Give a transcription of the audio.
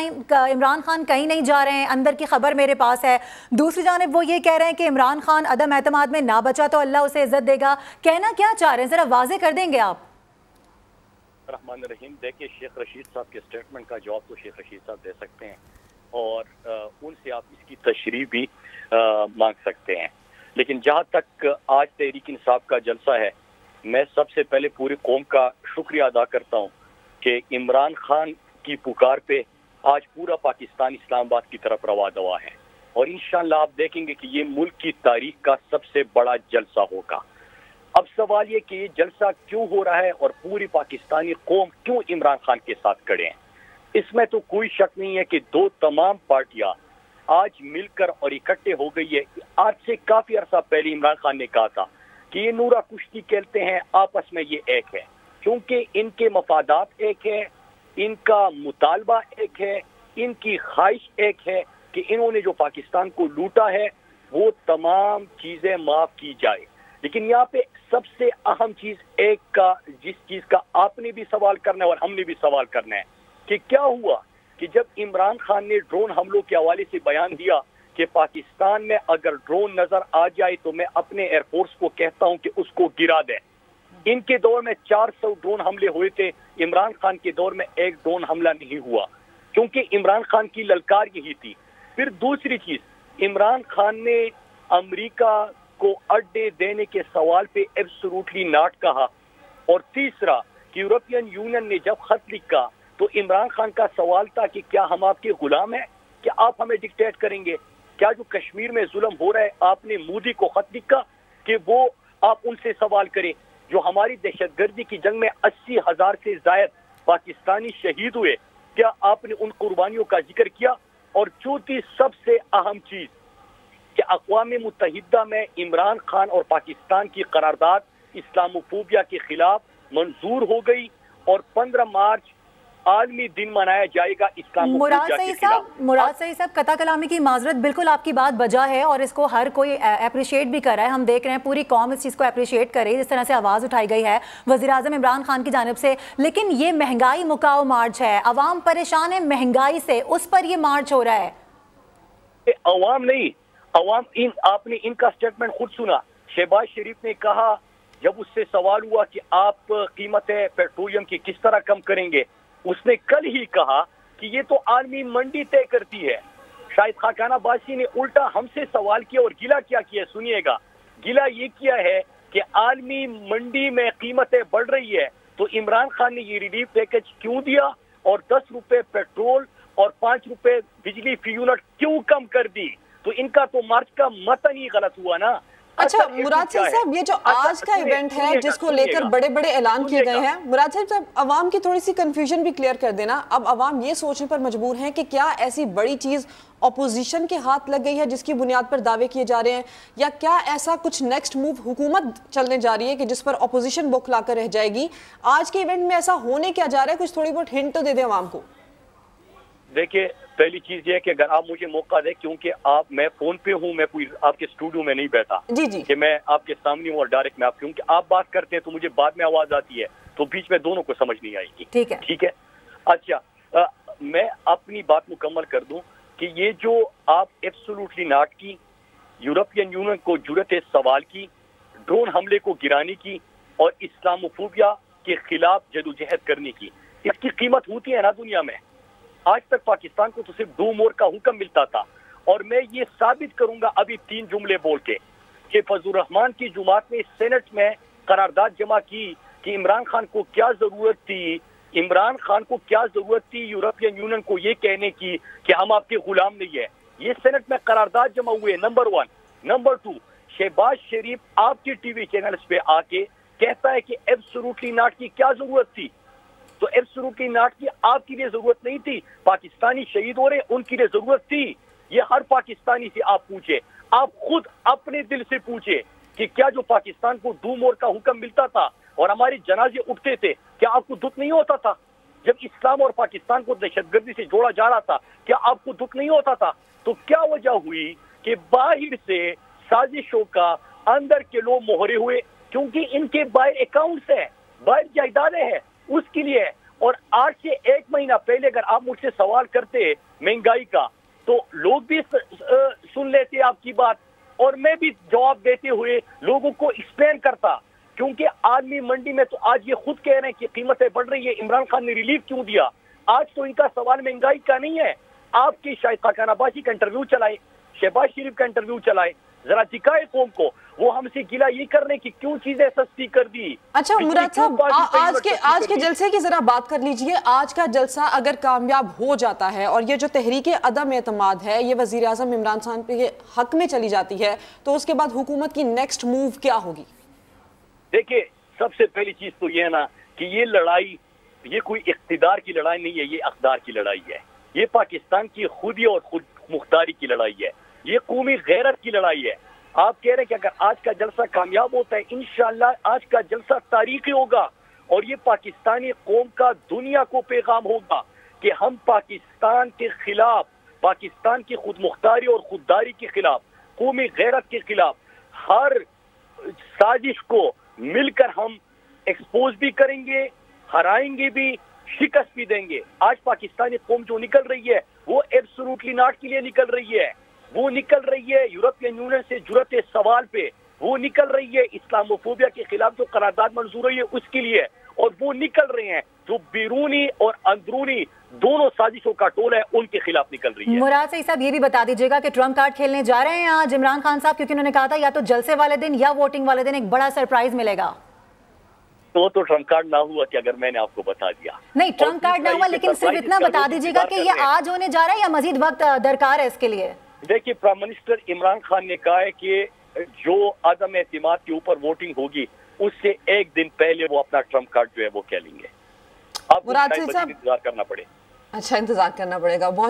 इमरान खान कहीं नहीं जा रहे हैं, अंदर की खबर मेरे पास है। दूसरी जानब वो ये कह रहे हैं कि इमरान खान अदम एतमाद में ना बचा तो अल्लाह उसे इज़्ज़त देगा। कहना क्या चाह रहे हैं? ज़रा वाजे कर देंगे आप। रहमान रहीम, देखिए, शेख रशीद साहब के स्टेटमेंट का जवाब तो शेख रशीद साहब दे सकते हैं। और उनसे आप इसकी तशरी भी मांग सकते हैं। लेकिन जहाँ तक आज तहरीक इंसाफ का जलसा है, मैं सबसे पहले पूरी कौम का शुक्रिया अदा करता हूँ कि इमरान खान की पुकार पे आज पूरा पाकिस्तान इस्लामाबाद की तरफ़ रवा दवा है। और इन आप देखेंगे कि ये मुल्क की तारीख का सबसे बड़ा जलसा होगा। अब सवाल ये कि ये जलसा क्यों हो रहा है और पूरी पाकिस्तानी कौम क्यों इमरान खान के साथ खड़े हैं? इसमें तो कोई शक नहीं है कि दो तमाम पार्टियाँ आज मिलकर और इकट्ठे हो गई है। आज से काफ़ी अरसा पहले इमरान खान ने कहा था कि ये नूरा कुश्ती खेलते हैं, आपस में ये एक है। क्योंकि इनके मफादात एक है इनका मुतालबा एक है, इनकी ख्वाहिश एक है कि इन्होंने जो पाकिस्तान को लूटा है, वो तमाम चीज़ें माफ़ की जाए। लेकिन यहाँ पे सबसे अहम चीज़ एक का, जिस चीज़ का आपने भी सवाल करना है और हमने भी सवाल करना है, कि क्या हुआ कि जब इमरान खान ने ड्रोन हमलों के हवाले से बयान दिया कि पाकिस्तान में अगर ड्रोन नज़र आ जाए तो मैं अपने एयरफोर्स को कहता हूँ कि उसको गिरा दे। इनके दौर में 400 ड्रोन हमले हुए थे। इमरान खान के दौर में एक ड्रोन हमला नहीं हुआ, क्योंकि इमरान खान की ललकार यही थी। फिर दूसरी चीज़, इमरान खान ने अमेरिका को अड्डे देने के सवाल पे एब्सोल्युटली नाट कहा। और तीसरा कि यूरोपियन यूनियन ने जब खत लिखा तो इमरान खान का सवाल था कि क्या हम आपके गुलाम हैं? क्या आप हमें डिक्टेट करेंगे? क्या जो कश्मीर में जुल्म हो रहा है, आपने मोदी को खत लिखा कि वो आप उनसे सवाल करें? जो हमारी दहशतगर्दी की जंग में अस्सी हज़ार से जायद पाकिस्तानी शहीद हुए, क्या आपने उन कुर्बानियों का ज़िक्र किया? और चौथी सबसे अहम चीज़, कि अकवा मुतहदा में इमरान खान और पाकिस्तान की करारदाद इस्लामोफोबिया के खिलाफ मंजूर हो गई और 15 मार्च आलमी दिन मनाया जाएगा इसका मुराद सही साहब मुराद सही साहब कथा कलामी की माजरत बिल्कुल आपकी बात बजा है और इसको हर कोई अप्रिशिएट भी कर रहा है। हम देख रहे हैं पूरी कौम इस चीज़ को अप्रिशिएट करे जिस तरह से आवाज़ उठाई गई है वजी अजम इमरान खान की जानब से। लेकिन ये महँगाई मुकाव मार्च है। अवाम परेशान है महँगाई से उस पर ये मार्च हो रहा है। अवाम नहीं अवाम इन आपने इनका स्टेटमेंट खुद सुना। शहबाज शरीफ ने कहा जब उससे सवाल हुआ कि आप कीमतें पेट्रोलियम की किस तरह कम करेंगे उसने कल ही कहा कि ये तो आर्मी मंडी तय करती है। शायद खाकाना बासी ने उल्टा हमसे सवाल किया और गिला क्या किया सुनिएगा। गिला ये किया है कि आलमी मंडी में कीमतें बढ़ रही है तो इमरान खान ने ये रिलीफ पैकेज क्यों दिया और दस रुपए पेट्रोल और पाँच रुपए बिजली फ़ी यूनिट क्यों कम कर दी? तो इनका तो मार्च का मतन ही गलत हुआ ना। अच्छा, अच्छा मुराद साहब ये जो अच्छा, आज का इवेंट है जिसको लेकर बड़े बड़े ऐलान किए गए हैं मुराद साहब साहब अवाम की थोड़ी सी कंफ्यूजन भी क्लियर कर देना। अब अवाम ये सोचने पर मजबूर हैं कि क्या ऐसी बड़ी चीज़ अपोजिशन के हाथ लग गई है जिसकी बुनियाद पर दावे किए जा रहे हैं या क्या ऐसा कुछ नेक्स्ट मूव हुकूमत चलने जा रही है कि जिस पर अपोजिशन बौखला कर रह जाएगी? आज के इवेंट में ऐसा होने क्या जा रहा है? कुछ थोड़ी बहुत हिंट तो दे दे आवाम को। देखिए पहली चीज़ ये है कि अगर आप मुझे मौका दें क्योंकि आप मैं फ़ोन पे हूँ मैं कोई आपके स्टूडियो में नहीं बैठा। जी जी। कि मैं आपके सामने हूँ और डायरेक्ट में आप क्योंकि आप बात करते हैं तो मुझे बाद में आवाज़ आती है तो बीच में दोनों को समझ नहीं आएगी। ठीक है। ठीक है? अच्छा आ, मैं अपनी बात मुकम्मल कर दूँ कि ये जो आप एब्सोलूटली नाट की यूरोपियन यूनियन को ज़रूरत सवाल की ड्रोन हमले को गिराने की और इस्लामोफोबिया के खिलाफ जदोजहद करने की इसकी कीमत होती है ना दुनिया में? आज तक पाकिस्तान को तो सिर्फ़ दो मोर का हुक्म मिलता था। और मैं ये साबित करूँगा अभी तीन जुमले बोल के कि फजूर रहमान की जुमात ने सेनेट में करारदाद जमा की कि इमरान खान को क्या ज़रूरत थी। इमरान खान को क्या ज़रूरत थी यूरोपियन यूनियन को ये कहने की कि हम आपके गुलाम नहीं है। ये सेनेट में करारदाद जमा हुए number one. Number two, Shahbaz Sharif आपके टीवी चैनल पे आके कहता है कि एब्सोल्युटली नाट की क्या ज़रूरत थी। तो एफ़ की नाट की आपके लिए ज़रूरत नहीं थी। पाकिस्तानी शहीद हो रहे, उनके लिए ज़रूरत थी। ये हर पाकिस्तानी से आप पूछे। आप खुद अपने दिल से पूछे कि क्या जो पाकिस्तान को दो मोर का हुक्म मिलता था और हमारे जनाजे उठते थे, क्या आपको दुख नहीं होता था? जब इस्लाम और पाकिस्तान को दहशतगर्दी से जोड़ा जा रहा था, क्या आपको दुख नहीं होता था? तो क्या वजह हुई कि बाहर से साजिशों का अंदर के लोग मोहरे हुए? क्योंकि इनके बाहर अकाउंट्स है, बाहर जायदादें हैं। उसके लिए। और आज से एक महीना पहले अगर आप मुझसे सवाल करते महँगाई का तो लोग भी सुन लेते आपकी बात। और मैं भी जवाब देते हुए लोगों को एक्सप्लेन करता, क्योंकि आदमी मंडी में तो आज ये खुद कह रहे हैं कि कीमतें बढ़ रही है। इमरान खान ने रिलीफ क्यों दिया? आज तो इनका सवाल महँगाई का नहीं है। आपकी शायद खाकानाबाजी का इंटरव्यू चलाए, शहबाज शरीफ का इंटरव्यू चलाए। जरा दिखाए कौम को। वो हमसे गिला ये करने की क्यों चीज़ें सस्ती कर दी? अच्छा मुराद साहब आज के आज के जलसे की जरा बात कर लीजिए। आज का जलसा अगर कामयाब हो जाता है और ये जो तहरीक अदम एतमाद है ये वज़ीर आज़म इमरान खान के हक में चली जाती है तो उसके बाद हुकूमत की नेक्स्ट मूव क्या होगी? देखिए सबसे पहली चीज़ तो ये है ना कि ये लड़ाई ये कोई इकतदार की लड़ाई नहीं है ये अकदार की लड़ाई है। ये पाकिस्तान की खुदी और खुद मुख्तारी की लड़ाई है। ये कौमी गैरत की लड़ाई है। आप कह रहे हैं कि अगर आज का जलसा कामयाब होता है इनशाला आज का जलसा तारीखी होगा और ये पाकिस्तानी कौम का दुनिया को पैगाम होगा कि हम पाकिस्तान के खिलाफ, पाकिस्तान की खुद मुख्तारी और खुददारी के खिलाफ, कौमी गैरत के खिलाफ हर साजिश को मिलकर हम एक्सपोज भी करेंगे, हराएँगे भी, शिकस्त भी देंगे। आज पाकिस्तानी कौम जो निकल रही है, वो एब्सोल्युटली नाट के लिए निकल रही है। वो निकल रही है यूरोपियन यूनियन से ज़रूरत सवाल पे। वो निकल रही है इस्लामोफोबिया के खिलाफ जो करारदाद मंजूर हुई है उसके लिए। और वो निकल रहे हैं जो बैरूनी और अंदरूनी दोनों साजिशों का टोल है उनके खिलाफ निकल रही है। मुराद सही साहब ये भी बता दीजिएगा कि ट्रंप कार्ड खेलने जा रहे हैं आज इमरान खान साहब? क्योंकि उन्होंने कहा था या तो जलसे वाले दिन या वोटिंग वाले दिन एक बड़ा सरप्राइज़ मिलेगा। तो तो ट्रंप कार्ड ना हुआ कि अगर मैंने आपको बता दिया। नहीं ट्रंप कार्ड ना हुआ लेकिन सिर्फ़ इतना बता दीजिएगा कि ये आज होने जा रहा है या मजीद वक्त दरकार है इसके लिए। देखिए प्राइम मिनिस्टर इमरान खान ने कहा है कि जो आदम एतम के ऊपर वोटिंग होगी उससे एक दिन पहले वो अपना ट्रंप कार्ड जो है वो कह लेंगे अब इंतज़ार करना पड़े। अच्छा इंतज़ार करना पड़ेगा। बहुत